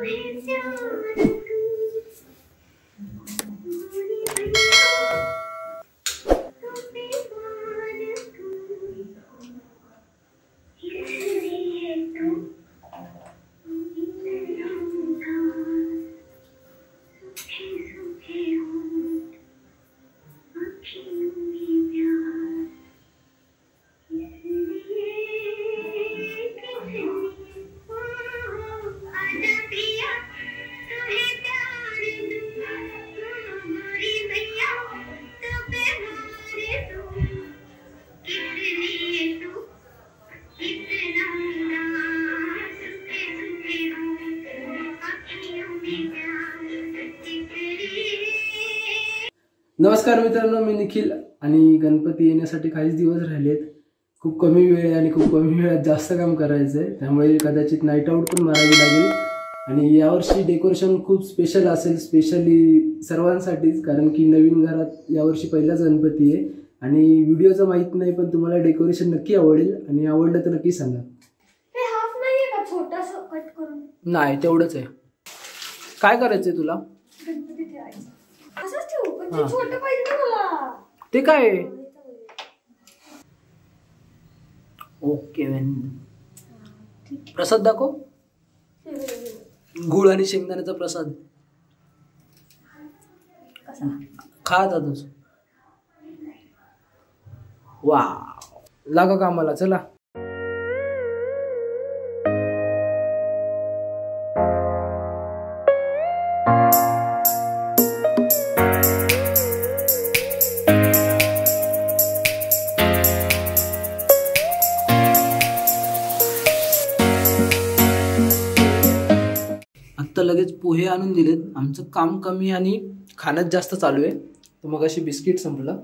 Wizard. नमस्कार मित्रांनो मी निखिल आणि गणपती येण्यासाठी काहीच दिवस राहिलेत. खूप कमी वेळ आहे आणि खूप कमी वेळात जास्त काम करायचं आहे त्यामुळे कदाचित नाईट आऊट पण मारावी लागेल. आणि यावर्षी डेकोरेशन खूप स्पेशल असेल स्पेशली सर्वांसाठीच कारण की नवीन घरात यावर्षी पहिलाच गणपती आहे. आणि व्हिडिओचं माहीत नाही पण तुम्हाला डेकोरेशन नक्की आवडेल आणि आवडलं तर नक्की सांगा. हे नाही तेवढंच आहे. काय करायचंय तुला? ते छोटं पाहिजे ना मला. ते काय? ओके प्रसाद दाखव. गुळ आणि शेंगदाण्याचा प्रसाद. कसा? खा आता तूच वा लागा कामाला चला. पोहे आणून दिलेत. आमचं काम कमी आणि खाण्यात जास्त चालू आहे. तर मग अशी बिस्किट संपलं.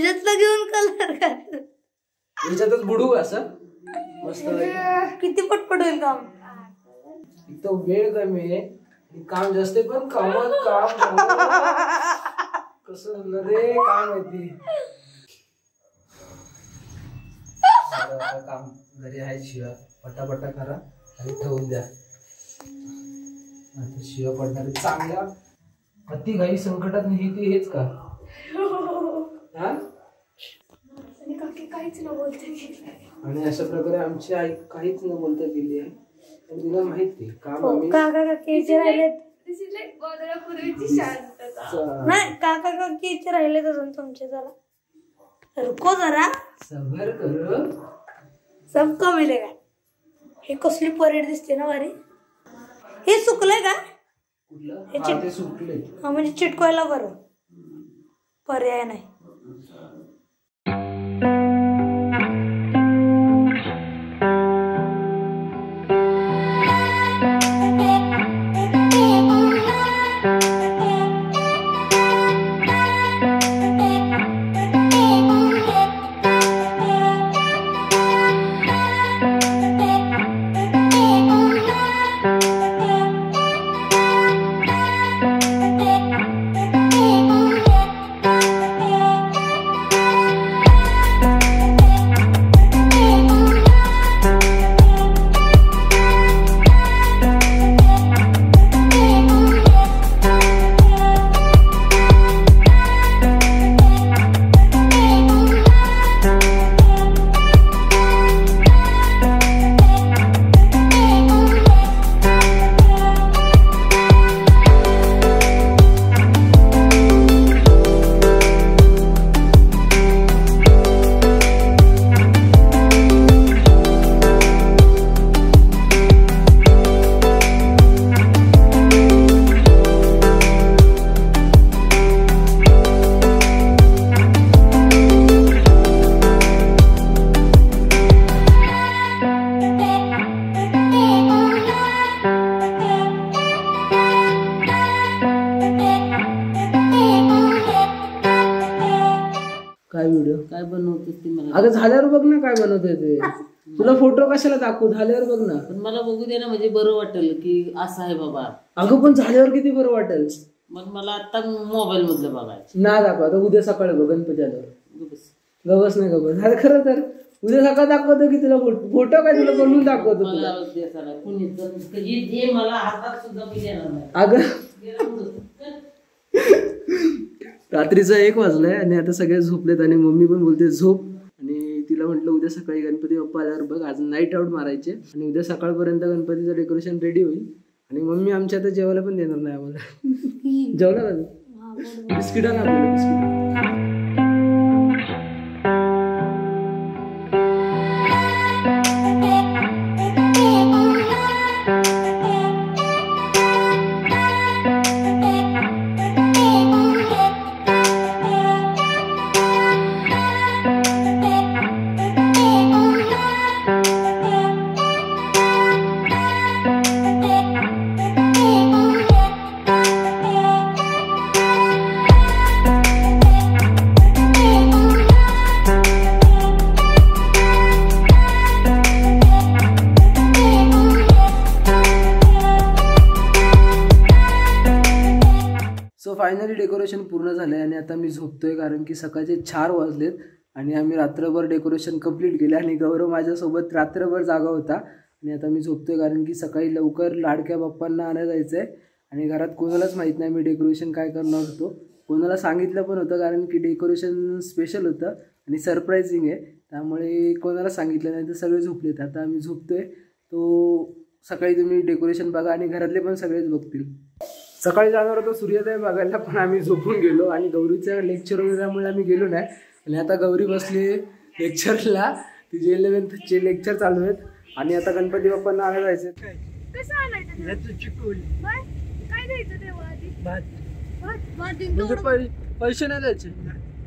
ह्याच्यातलं घेऊन कलर घाल याच्यातच बुडू असं? मस्त किती पटपट होईल काम. एक तर वेळ कमी आहे. काम जास्त आहे, पण कामात काम कसं रे? काय माहिती? काम घरी आहे शिवा. पटापटा करा आणि ठेवून द्या. आता शिवा पडणारे चांगल्या अति घाई संकटात नाही ते हेच का? हा? काहीच न बोलते आणि अशा प्रकारे आमची आई काहीच न बोलता गेली आहे. आणि तिला माहिती काम आम्ही काका राहिलेत? नाही काका काकीचे राहिलेत अजून तुमचे जरा? रुको जरा. सबर कर. सबका मिळेगा हे कसली परेड दिसते ना वारी? हे सुकलंय का? हा म्हणजे चिटकवायला बरं. पर्याय नाही. कशाला दाखवू? झाल्यावर बघ ना. पण मला बघू दे ना म्हणजे बरं वाटेल की असं आहे बाबा. अगं पण झाल्यावर किती बरं वाटेल? मग मला आता मोबाईल मधलं बघायचं. ना दाखव आता उद्या सकाळी बघ गणपती आल्यावर. गवस नाही गवस. अरे खरं तर. उद्या सकाळ दाखवतो की तुला फोटो काय तुला बनवून दाखवतो तुला. मला हातात सुद्धा अगं. रात्रीचा एक वाजलाय आणि आता सगळे झोपलेत आणि मम्मी पण बोलते झोप. तिला म्हटलं उद्या सकाळी गणपती बाप्पा आल्यावर बघ आज नाईट आऊट मारायचे आणि उद्या सकाळपर्यंत गणपतीचं डेकोरेशन रेडी होईल आणि मम्मी आमच्या आता जेवायला पण देणार नाही आम्हाला. जेवला? बिस्किट आपल्याला बिस्किट. फायनली डेकोरेशन पूर्ण झालं आहे आणि आता मी झोपतोय कारण की सकाळचे चार वाजलेत आणि आम्ही रात्रभर डेकोरेशन कंप्लीट केलं आणि गौरव माझ्यासोबत रात्रभर जागा होता. आणि आता मी झोपतोय कारण की सकाळी लवकर लाडक्या बाप्पांना आणायला जायचं आहे आणि घरात कोणालाच माहीत नाही मी डेकोरेशन काय करणार होतो. कोणाला सांगितलं पण होतं कारण की डेकोरेशन स्पेशल होतं आणि सरप्रायझिंग आहे. त्यामुळे कोणाला सांगितलं नाही तर सगळे झोपलेत. आता आम्ही झोपतोय. तो सकाळी तुम्ही डेकोरेशन बघा आणि घरातले पण सगळेच बघतील. सकाळी जाणार होतो सूर्योदय बघायला पण आम्ही झोपून गेलो आणि गौरीचं लेक्चर वगैरेमुळे आम्ही गेलो नाही. आणि आता गौरी बसली लेक्चरला तिचे इलेव्हन्थचे लेक्चर चालू आहेत. आणि आता गणपती बाप्पांना आणायला जायचं म्हणजे पैसे नाही द्यायचे.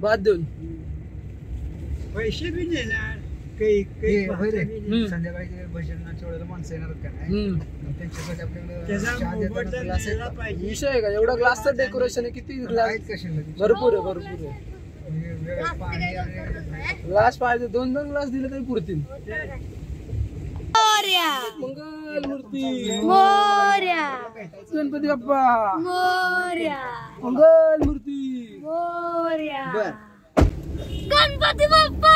भात देऊन. पैसे बी देणार काही काही हम्म. संध्याकाळी भजनाच्या वेळेला माणसं येणार का नाही? हम्म. त्यांच्यासाठी आपल्याकडे त्याचा चहा देताना मोबदला glass आहेत. दिला का? पाहिजे. विषय आहे का? एवढा ग्लासचं डेकोरेशन आहे किती ग्लास? भरपूर आहे भरपूर आहे. म्हणजे वेळ पाणी आणि ग्लास पाहिजे दोन दोन ग्लास दिले तरी पुरतील. मोर्या मंगल मूर्ती मोर्या. गणपती बाप्पा. मोर्या. मंगल मूर्ती मोर्या गणपती बाप्पा.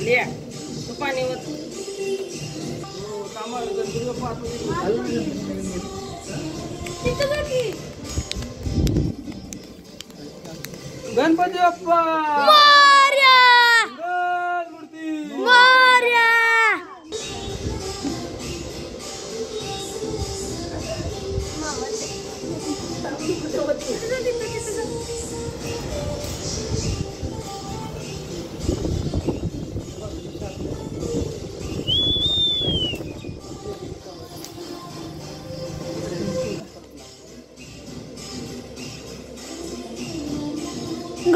पडली आहे. तू पाणी ओत.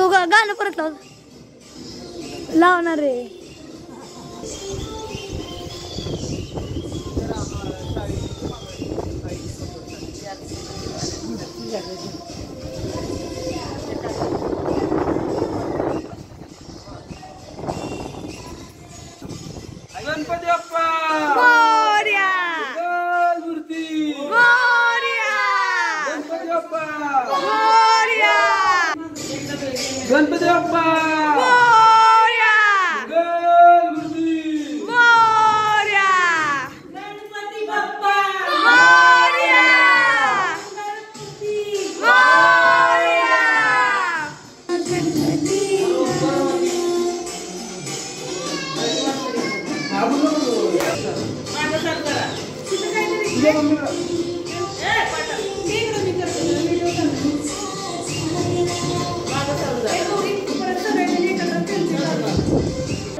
गोगा गाणं परत लाव. लावणार रे. गणपती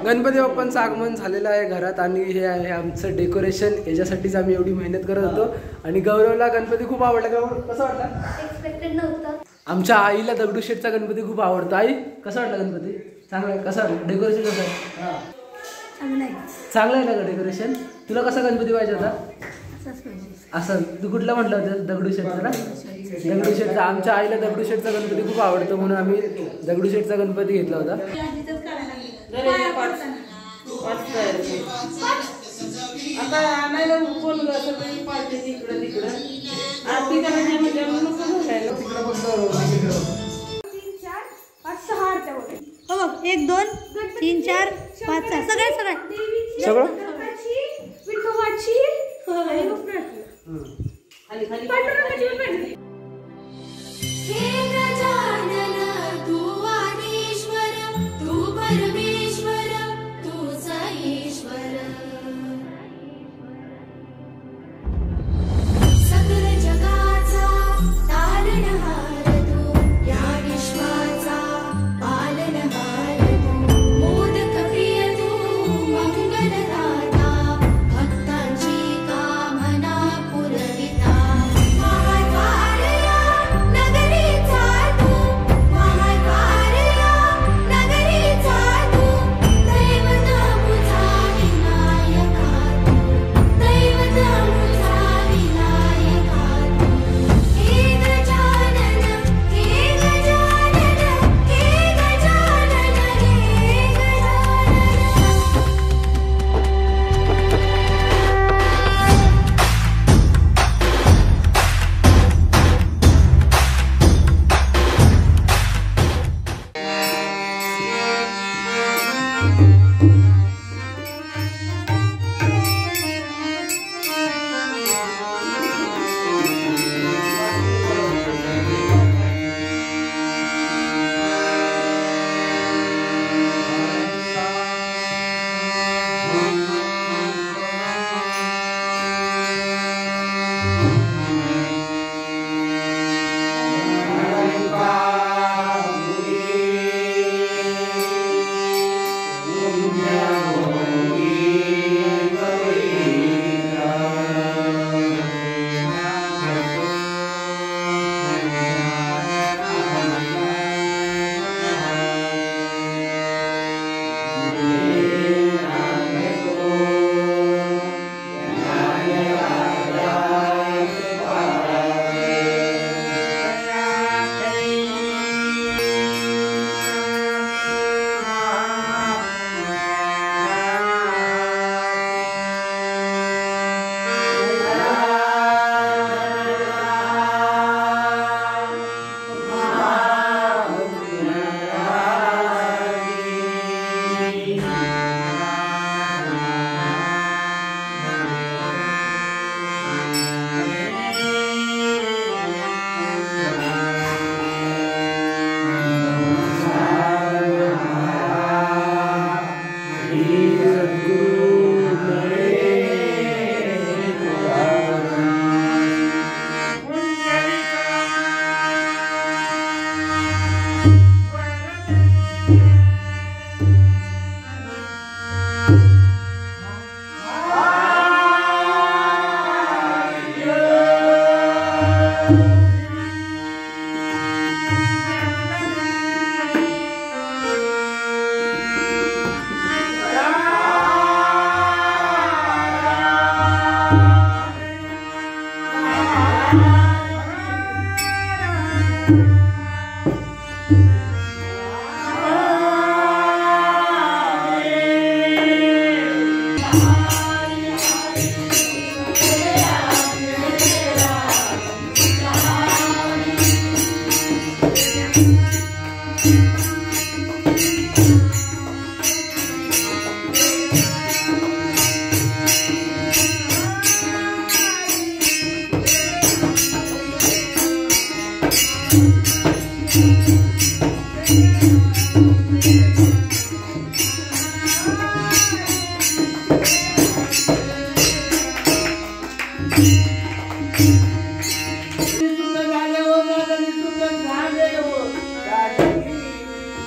गणपती बाप्पांचं आगमन झालेलं आहे घरात आणि हे आहे आमचं डेकोरेशन. याच्यासाठीच आम्ही एवढी मेहनत करत होतो. आणि गौरवला गणपती खूप आवडला. गौरव कसं वाटलं? आमच्या आईला दगडूशेठचा गणपती खूप आवडतो. आई कसं वाटलं गणपती? चांगला कसं डेकोरेशन कसं आहे? चांगलं आहे. का डेकोरेशन तुला कसा गणपती पाहिजे होता? असं तू कुठला म्हटलं होतं? दगडूशेठचा ना? दगडूशेठचा आमच्या आईला दगडूशेठचा गणपती खूप आवडतो म्हणून आम्ही दगडूशेठचा गणपती घेतला होता. हो एक दोन तीन चार पाच सहा. सगळे सगळे. सगळं विठोबाची आणि मग प्रार्थना. खाली खाली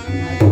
Bye.